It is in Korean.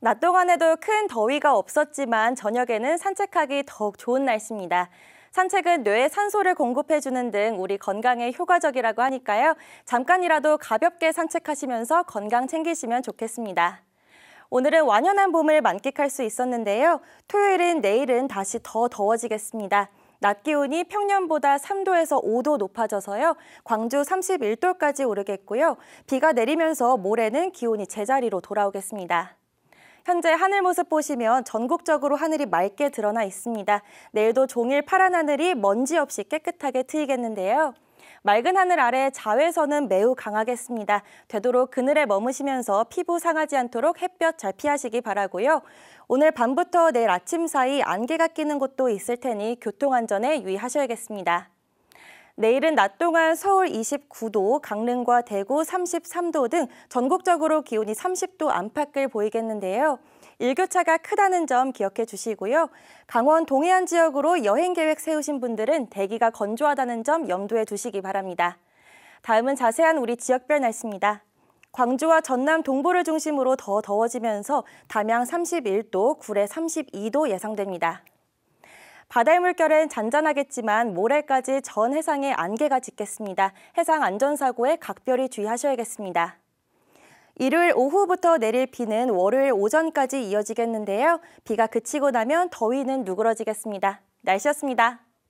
낮 동안에도 큰 더위가 없었지만 저녁에는 산책하기 더욱 좋은 날씨입니다. 산책은 뇌에 산소를 공급해주는 등 우리 건강에 효과적이라고 하니까요. 잠깐이라도 가볍게 산책하시면서 건강 챙기시면 좋겠습니다. 오늘은 완연한 봄을 만끽할 수 있었는데요. 토요일은 내일은 다시 더 더워지겠습니다. 낮 기온이 평년보다 3도에서 5도 높아져서요. 광주 31도까지 오르겠고요. 비가 내리면서 모레는 기온이 제자리로 돌아오겠습니다. 현재 하늘 모습 보시면 전국적으로 하늘이 맑게 드러나 있습니다. 내일도 종일 파란 하늘이 먼지 없이 깨끗하게 트이겠는데요. 맑은 하늘 아래 자외선은 매우 강하겠습니다. 되도록 그늘에 머무시면서 피부 상하지 않도록 햇볕 잘 피하시기 바라고요. 오늘 밤부터 내일 아침 사이 안개가 끼는 곳도 있을 테니 교통안전에 유의하셔야겠습니다. 내일은 낮 동안 서울 29도, 강릉과 대구 33도 등 전국적으로 기온이 30도 안팎을 보이겠는데요. 일교차가 크다는 점 기억해 주시고요. 강원 동해안 지역으로 여행 계획 세우신 분들은 대기가 건조하다는 점 염두에 두시기 바랍니다. 다음은 자세한 우리 지역별 날씨입니다. 광주와 전남 동부를 중심으로 더 더워지면서 담양 31도, 구례 32도 예상됩니다. 바다의 물결은 잔잔하겠지만 모레까지 전 해상에 안개가 짙겠습니다. 해상 안전사고에 각별히 주의하셔야겠습니다. 일요일 오후부터 내릴 비는 월요일 오전까지 이어지겠는데요. 비가 그치고 나면 더위는 누그러지겠습니다. 날씨였습니다.